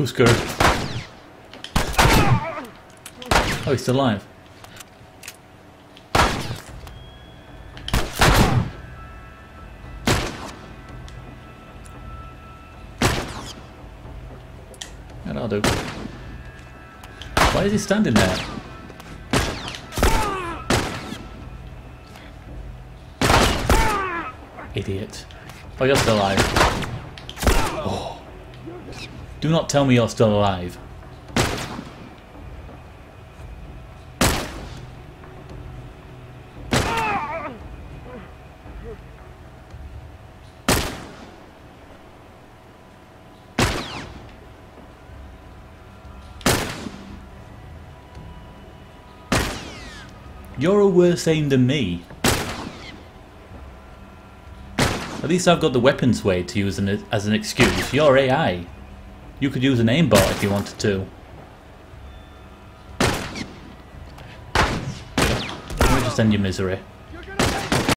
Too scared. Oh, he's still alive. I'll do. Why is he standing there? Idiot. Oh, you're still alive. Oh. Do not tell me you're still alive. You're a worse aim than me. At least I've got the weapons way to use an, as an excuse. You're AI. You could use an aimbot if you wanted to. Let me just end your misery.